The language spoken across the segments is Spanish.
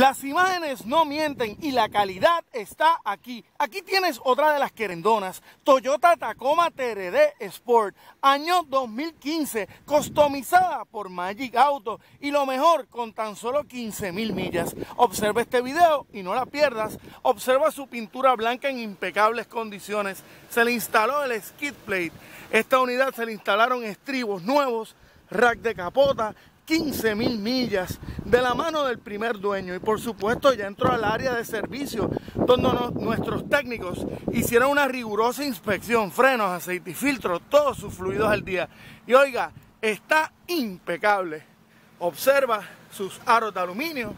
Las imágenes no mienten y la calidad está aquí. Aquí tienes otra de las querendonas, Toyota Tacoma TRD Sport, año 2015, customizada por Magic Auto y lo mejor con tan solo 15 mil millas. Observa este video y no la pierdas. Observa su pintura blanca en impecables condiciones. Se le instaló el skid plate. Esta unidad se le instalaron estribos nuevos, rack de capota 15 mil millas de la mano del primer dueño y por supuesto ya entró al área de servicio donde nuestros técnicos hicieron una rigurosa inspección, frenos, aceite y filtro, todos sus fluidos al día. Y oiga, está impecable. Observa sus aros de aluminio,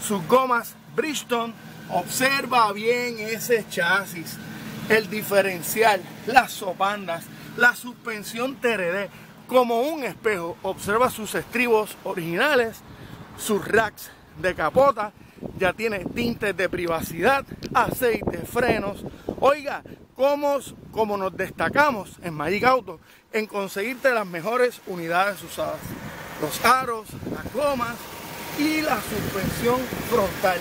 sus gomas Bridgestone, observa bien ese chasis, el diferencial, las sopandas, la suspensión TRD como un espejo. Observa sus estribos originales, sus racks de capota, ya tiene tintes de privacidad, aceite, frenos. Oiga, como nos destacamos en Magic Auto en conseguirte las mejores unidades usadas. Los aros, las gomas y la suspensión frontal.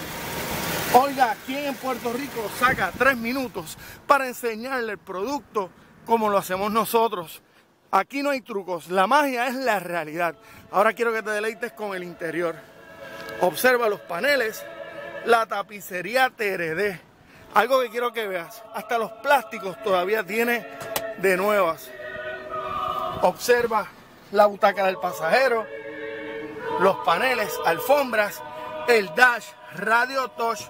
Oiga, ¿quién en Puerto Rico saca tres minutos para enseñarle el producto como lo hacemos nosotros? Aquí no hay trucos, la magia es la realidad. Ahora quiero que te deleites con el interior. Observa los paneles, la tapicería TRD. Algo que quiero que veas, hasta los plásticos todavía tiene de nuevas. Observa la butaca del pasajero, los paneles, alfombras, el dash, radio touch,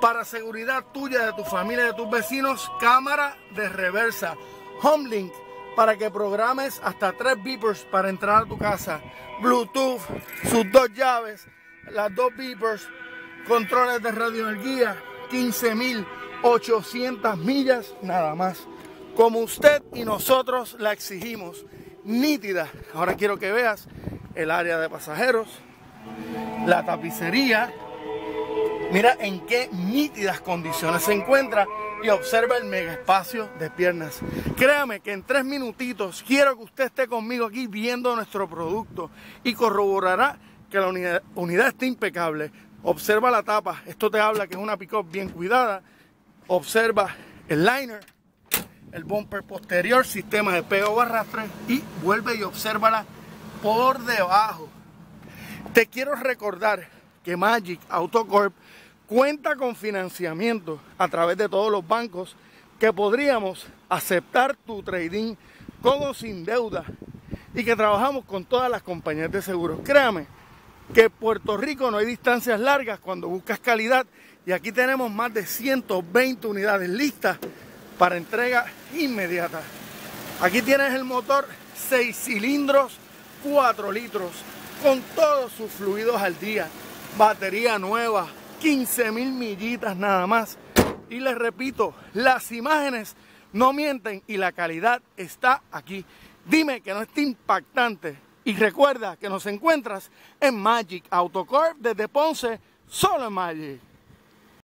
para seguridad tuya, de tu familia, de tus vecinos, cámara de reversa, homelink para que programes hasta tres beepers para entrar a tu casa. Bluetooth, sus dos llaves, las dos beepers, controles de radioenergía, 15.800 millas nada más. Como usted y nosotros la exigimos, nítida. Ahora quiero que veas el área de pasajeros, la tapicería. Mira en qué nítidas condiciones se encuentra y observa el mega espacio de piernas. Créame que en tres minutitos quiero que usted esté conmigo aquí viendo nuestro producto y corroborará que la unidad, unidad está impecable. Observa la tapa, esto te habla que es una pick bien cuidada. Observa el liner, el bumper posterior, sistema de pego arrastre y vuelve y obsérvala por debajo. Te quiero recordar que Magic Autocorp cuenta con financiamiento a través de todos los bancos que podríamos aceptar tu trading con o sin deuda y que trabajamos con todas las compañías de seguros. Créame que en Puerto Rico no hay distancias largas cuando buscas calidad y aquí tenemos más de 120 unidades listas para entrega inmediata. Aquí tienes el motor 6 cilindros, 4 litros, con todos sus fluidos al día, batería nueva, 15 mil millitas nada más. Y les repito, las imágenes no mienten y la calidad está aquí. Dime que no está impactante. Y recuerda que nos encuentras en Magic Autocorp desde Ponce, solo en Magic.